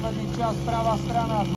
poslední čas, pravá strana.